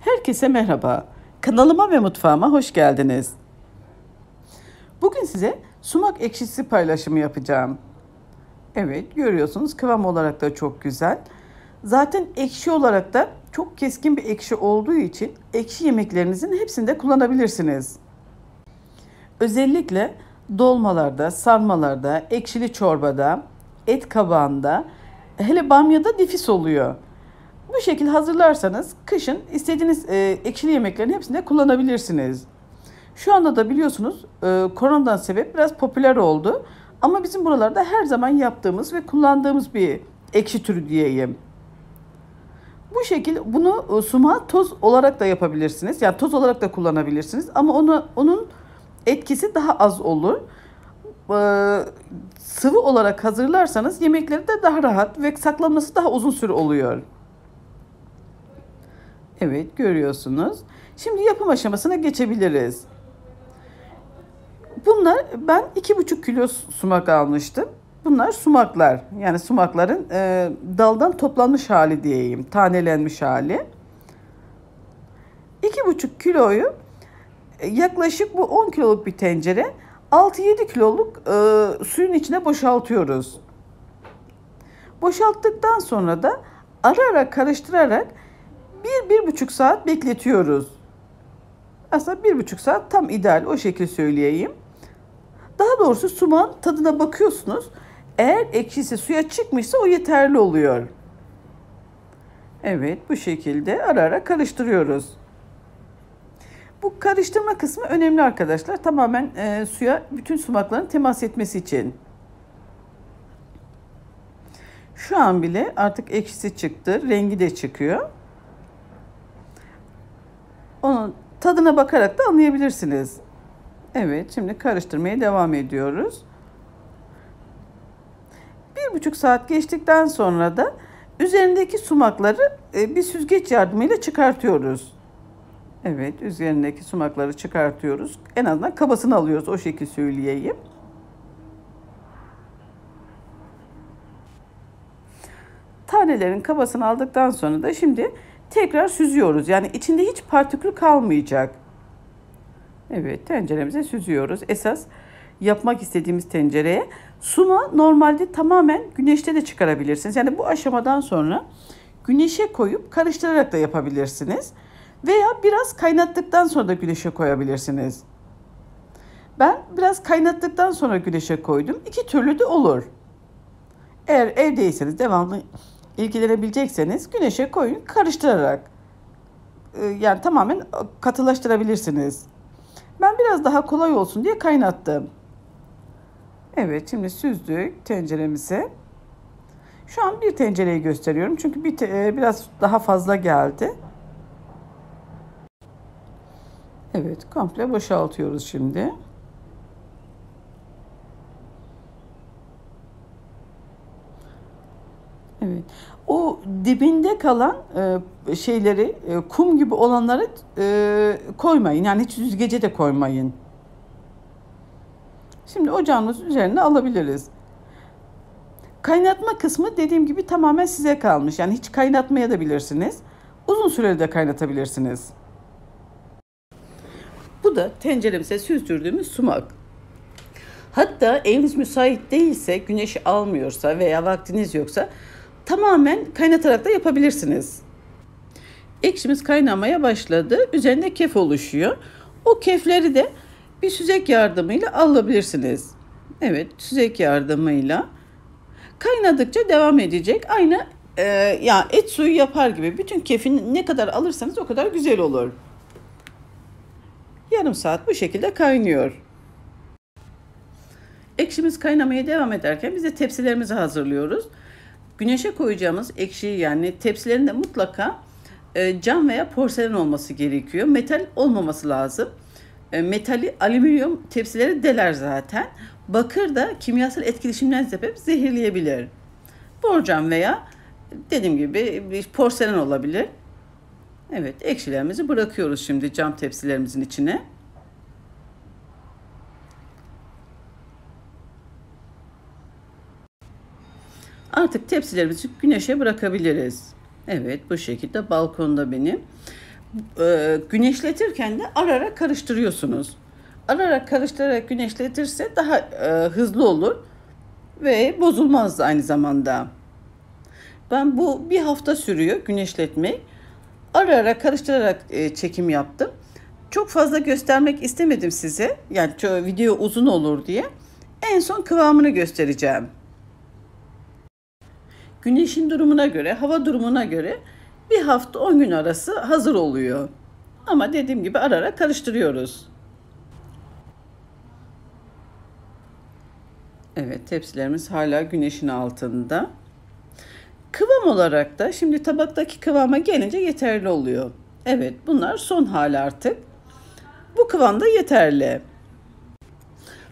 Herkese merhaba. Kanalıma ve mutfağıma hoş geldiniz. Bugün size sumak ekşisi paylaşımı yapacağım. Evet, görüyorsunuz kıvam olarak da çok güzel. Zaten ekşi olarak da çok keskin bir ekşi olduğu için ekşi yemeklerinizin hepsinde kullanabilirsiniz. Özellikle dolmalarda, sarmalarda, ekşili çorbada, et kabağında, hele bamyada nefis oluyor. Bu şekilde hazırlarsanız kışın istediğiniz e, ekşili yemeklerin hepsinde kullanabilirsiniz. Şu anda da biliyorsunuz e, koronadan sebep biraz popüler oldu. Ama bizim buralarda her zaman yaptığımız ve kullandığımız bir ekşi türü diyeyim. Bu şekilde bunu e, sumağı toz olarak da yapabilirsiniz. Yani toz olarak da kullanabilirsiniz. Ama onu onun etkisi daha az olur. Ee, sıvı olarak hazırlarsanız yemekleri de daha rahat ve saklanması daha uzun süre oluyor. Evet görüyorsunuz. Şimdi yapım aşamasına geçebiliriz. Bunlar ben iki buçuk kilo sumak almıştım. Bunlar sumaklar. Yani sumakların e, daldan toplanmış hali diyeyim. Tanelenmiş hali. İki buçuk kiloyu e, yaklaşık bu 10 kiloluk bir tencere 6-7 kiloluk e, suyun içine boşaltıyoruz. Boşalttıktan sonra da ara ara karıştırarak bir, bir buçuk saat bekletiyoruz. Aslında bir buçuk saat tam ideal o şekilde söyleyeyim. Daha doğrusu sumağın tadına bakıyorsunuz. Eğer ekşisi suya çıkmışsa o yeterli oluyor. Evet bu şekilde ara ara karıştırıyoruz. Bu karıştırma kısmı önemli arkadaşlar. Tamamen e, suya bütün sumakların temas etmesi için. Şu an bile artık ekşisi çıktı. Rengi de çıkıyor. Onun tadına bakarak da anlayabilirsiniz. Evet, şimdi karıştırmaya devam ediyoruz. Bir buçuk saat geçtikten sonra da üzerindeki sumakları e, bir süzgeç yardımıyla çıkartıyoruz. Evet, üzerindeki sumakları çıkartıyoruz. En azından kabasını alıyoruz, o şekilde söyleyeyim. Tanelerin kabasını aldıktan sonra da şimdi tekrar süzüyoruz. Yani içinde hiç partikül kalmayacak. Evet tenceremize süzüyoruz. Esas yapmak istediğimiz tencereye suma normalde tamamen güneşte de çıkarabilirsiniz. Yani bu aşamadan sonra güneşe koyup karıştırarak da yapabilirsiniz. Veya biraz kaynattıktan sonra da güneşe koyabilirsiniz. Ben biraz kaynattıktan sonra güneşe koydum. İki türlü de olur. Eğer evdeyseniz devamlı ilgilenebilecekseniz güneşe koyun karıştırarak. Ee, yani tamamen katılaştırabilirsiniz. Ben biraz daha kolay olsun diye kaynattım. Evet şimdi süzdük tenceremizi. Şu an bir tencereyi gösteriyorum çünkü bir te- e, biraz daha fazla geldi. Evet komple boşaltıyoruz şimdi. Evet. O dibinde kalan e, şeyleri, e, kum gibi olanları e, koymayın. Yani hiç süzgece de koymayın. Şimdi ocağımız üzerine alabiliriz. Kaynatma kısmı dediğim gibi tamamen size kalmış. Yani hiç kaynatmaya da bilirsiniz. Uzun süreli de kaynatabilirsiniz. Bu da tenceremize süzdürdüğümüz sumak. Hatta eviniz müsait değilse, güneş almıyorsa veya vaktiniz yoksa tamamen kaynatarak da yapabilirsiniz. Ekşimiz kaynamaya başladı. Üzerinde kef oluşuyor. O kefleri de bir süzek yardımıyla alabilirsiniz. Evet, süzek yardımıyla kaynadıkça devam edecek. Aynı e, ya et suyu yapar gibi. Bütün kefini ne kadar alırsanız o kadar güzel olur. Yarım saat bu şekilde kaynıyor. Ekşimiz kaynamaya devam ederken biz de tepsilerimizi hazırlıyoruz. Güneşe koyacağımız ekşi yani tepsilerinde mutlaka e, cam veya porselen olması gerekiyor. Metal olmaması lazım. E, metali alüminyum tepsileri deler zaten. Bakır da kimyasal etkileşimden sebep zehirleyebilir. Borcam veya dediğim gibi bir porselen olabilir. Evet ekşilerimizi bırakıyoruz şimdi cam tepsilerimizin içine. Artık tepsilerimizi güneşe bırakabiliriz. Evet bu şekilde balkonda benim. e, güneşletirken de ara karıştırıyorsunuz. Ara ara karıştırarak güneşletirse daha e, hızlı olur ve bozulmaz aynı zamanda. Ben bu bir hafta sürüyor güneşletmek. Ara ara karıştırarak e, çekim yaptım. Çok fazla göstermek istemedim size. Yani video uzun olur diye. En son kıvamını göstereceğim. Güneşin durumuna göre, hava durumuna göre bir hafta 10 gün arası hazır oluyor. Ama dediğim gibi ara ara karıştırıyoruz. Evet tepsilerimiz hala güneşin altında. Kıvam olarak da şimdi tabaktaki kıvama gelince yeterli oluyor. Evet bunlar son hali artık. Bu kıvamda yeterli.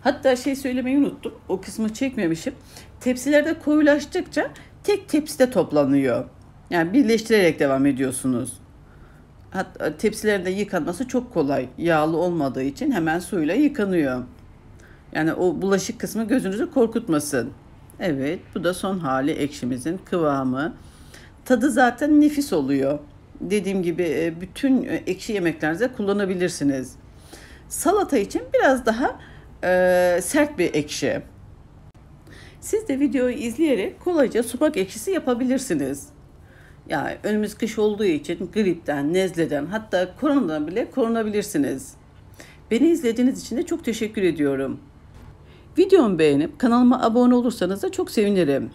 Hatta şey söylemeyi unuttum. O kısmı çekmemişim. Tepsilerde koyulaştıkça tek tepside toplanıyor. Yani birleştirerek devam ediyorsunuz. Hatta tepsilerde yıkanması çok kolay. Yağlı olmadığı için hemen suyla yıkanıyor. Yani o bulaşık kısmı gözünüzü korkutmasın. Evet, bu da son hali ekşimizin kıvamı. Tadı zaten nefis oluyor. Dediğim gibi e, bütün e, ekşi yemeklerinizde kullanabilirsiniz. Salata için biraz daha e, sert bir ekşi. Siz de videoyu izleyerek kolayca sumak ekşisi yapabilirsiniz. Yani önümüz kış olduğu için gripten, nezleden hatta koronadan bile korunabilirsiniz. Beni izlediğiniz için de çok teşekkür ediyorum. Videomu beğenip kanalıma abone olursanız da çok sevinirim.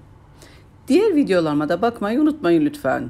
Diğer videolarıma da bakmayı unutmayın lütfen.